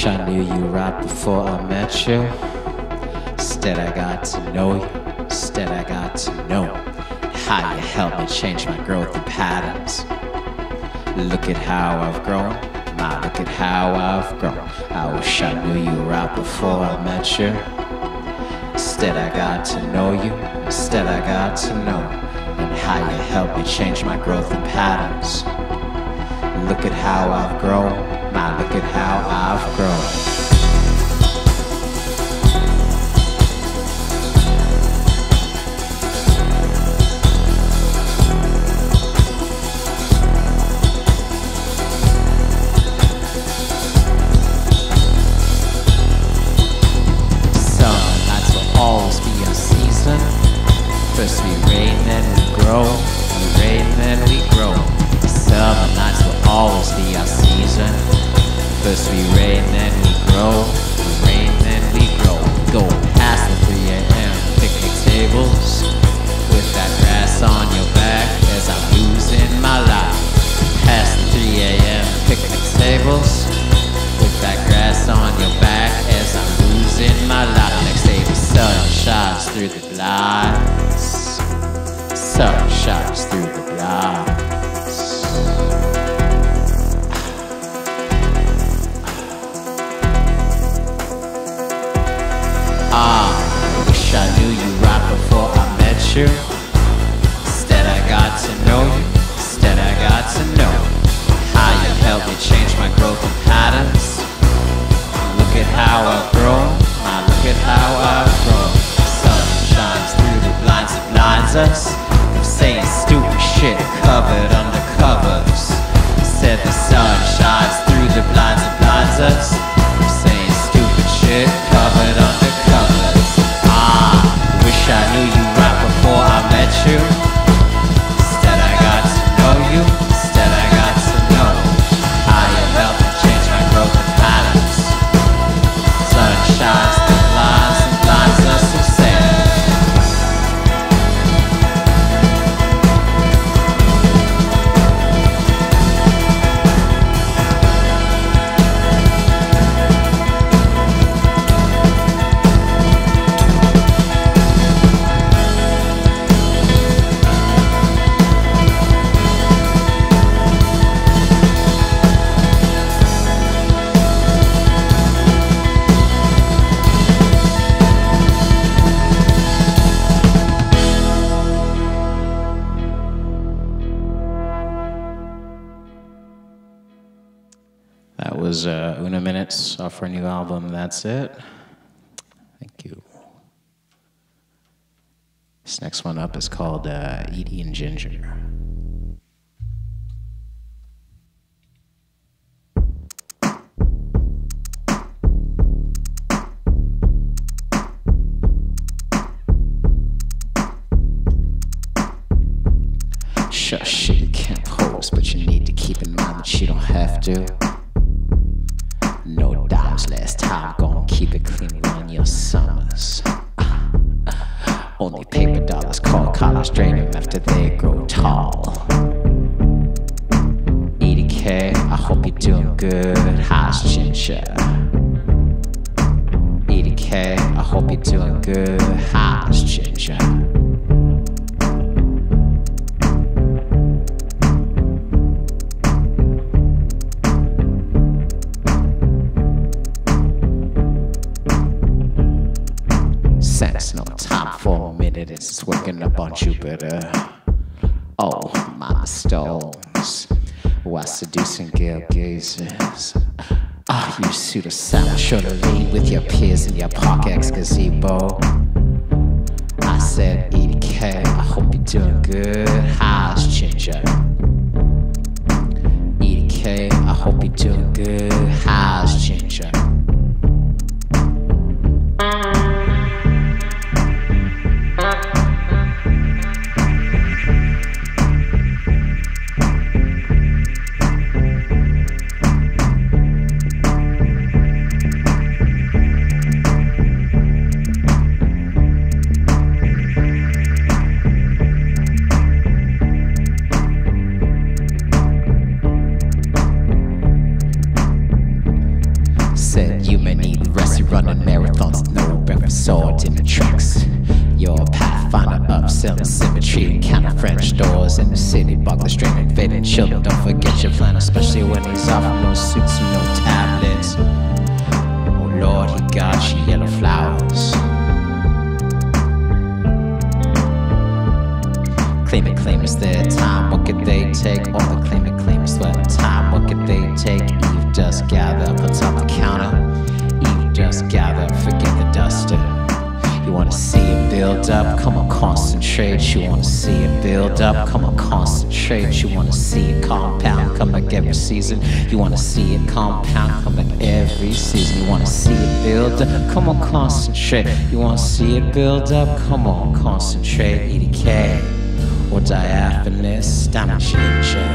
I wish I knew you right before I met you. Instead, I got to know you. Instead, I got to know how you helped me change my growth and patterns. Look at how I've grown. My, look at how I've grown. I wish I knew you right before I met you. Instead, I got to know you. Instead, I got to know and how you helped me change my growth and patterns. Look at how I've grown. My, look at how I've grown. First we rain, then we grow. We rain, then we grow. Go past the 3 a.m. picnic tables with that grass on your back as I'm losing my life. Past the 3 a.m. picnic tables with that grass on your back as I'm losing my life. Next day the sun shines through the blinds. Sun shines through the blinds. You. Was uh, Una Minutes off our new album, That's It. Thank you. This next one up is called uh, Edie and Ginger. Hope you're doing good. How's Ginger? Edie K, I hope you're doing good. How's sense. No time for a minute, it's working up on Jupiter. Oh. Why seducing gale gazers? Ah, you suit a sound sure to lean with your peers in your Park X gazebo. I said, Edie I hope you're doing good. How's Ginger? Edie I hope you're doing good. How's Ginger? Children. Don't forget your plan, especially when he's off, no suits no tablets. Oh Lord, he got you yellow flowers. Claim it, claim it's their time. What could they take? All the claim it, claim it's their time. What could they take? Eve just gather, puts on the counter. Eve just gather, forget the duster. You wanna see it build up? Come on, concentrate. You wanna see it build up? Come on, concentrate. You wanna see season. You wanna see it compound? Come like every season. You wanna see it build up? Come on, concentrate. You wanna see it build up? Come on, concentrate. EDK or diaphanous diamond ginger.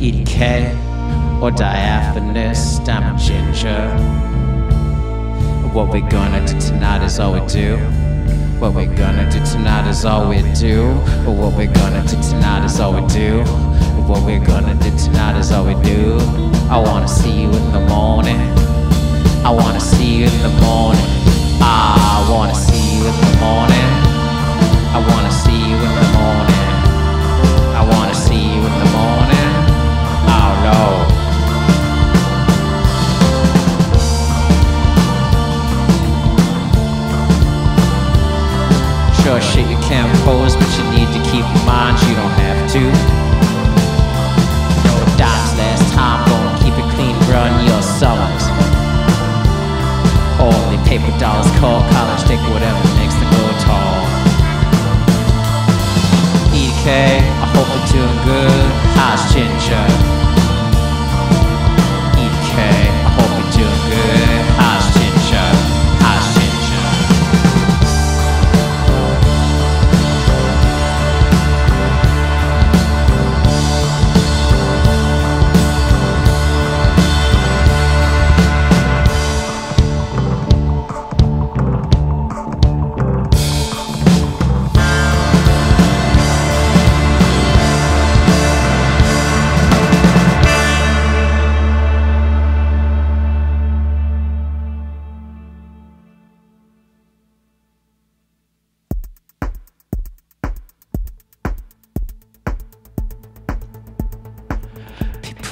EDK or diaphanous diamond ginger. What we're gonna do tonight is all we do. What we're gonna do tonight is all we do. What we're gonna do tonight is all we do. What we're gonna do tonight is all we do. I wanna see you in the morning. I wanna see you in the morning. Ah, I wanna see you in the morning. I wanna see you in the morning. I wanna see you in the morning. Oh no. Sure shit you can't pose, but you need to keep in mind you don't have to.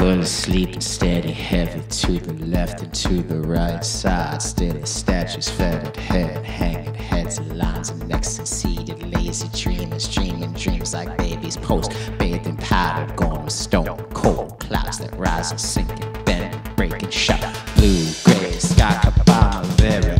People asleep and steady, heavy to the left and to the right side. Steady statues, feathered head, hanging heads and lines and necks and seated. Lazy dreamers, dreaming dreams like babies post. Bathed in powder, gone with stone. Cold clouds that rise and sink and bend, break and shut. Blue, gray sky, cut very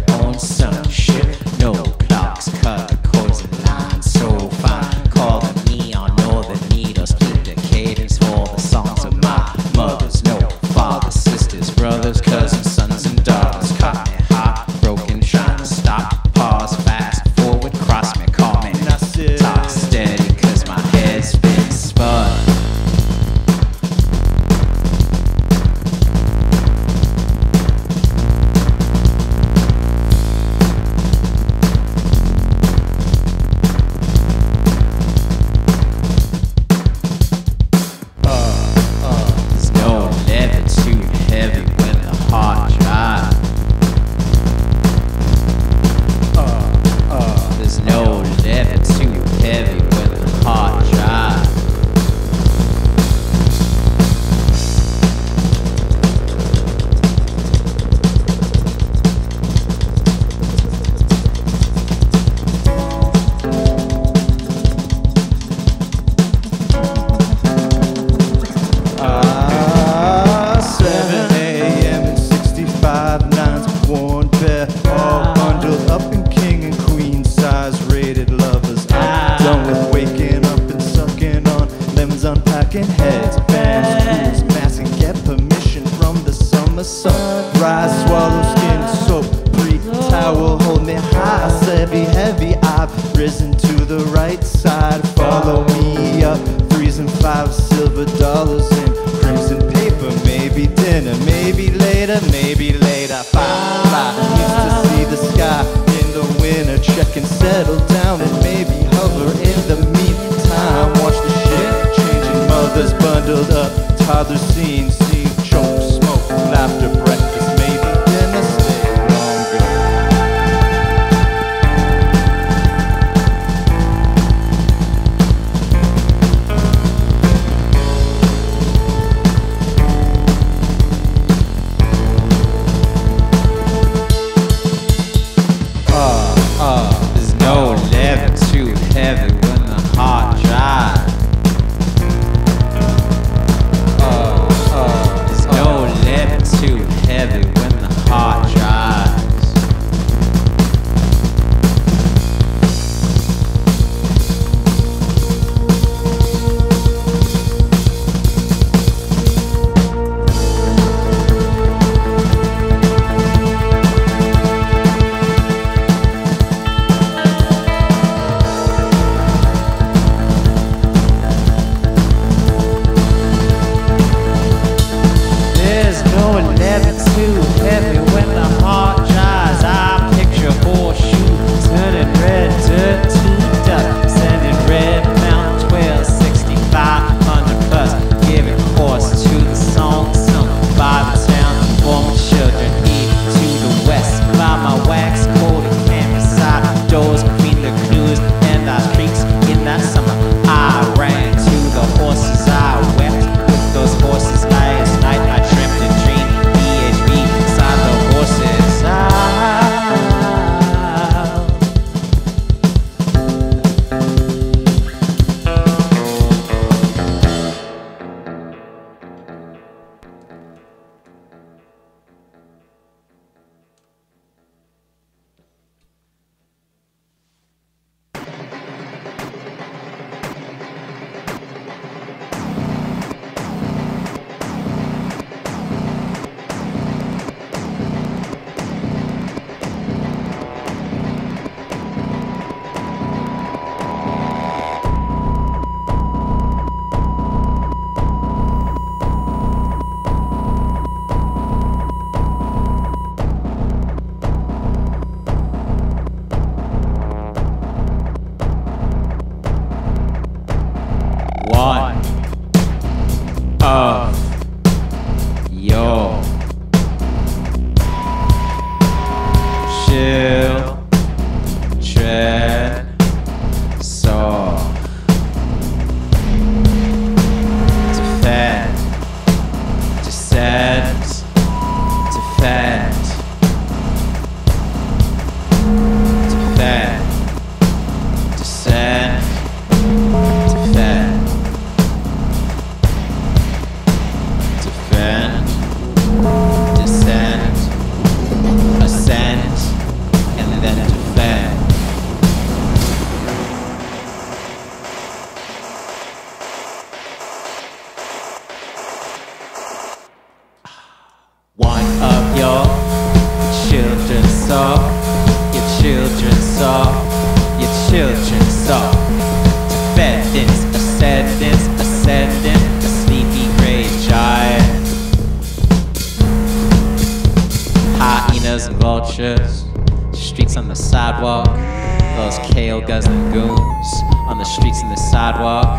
Kale guzzling goons on the streets and the sidewalk.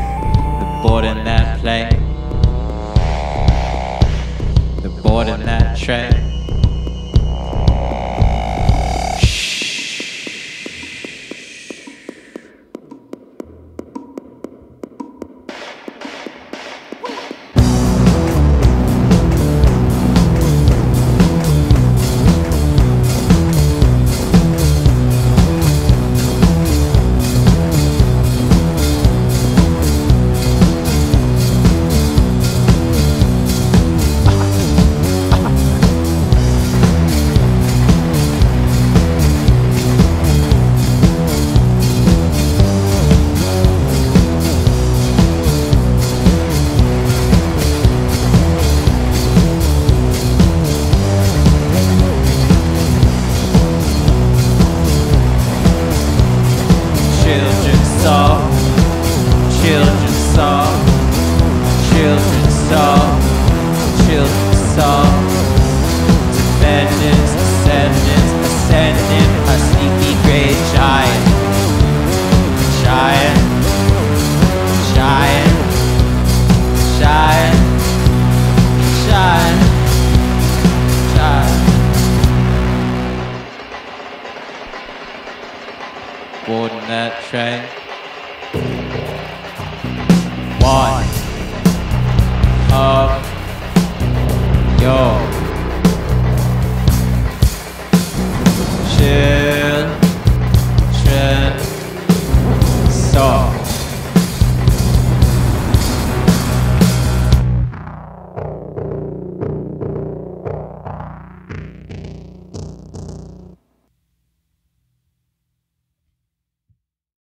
The board in that play. The board in that tray. Children's song, children's song, children's song. Defendants, descendants, ascending our sneaky great giant. Giant, giant, giant, giant, giant. Boarding that train. 업, 여.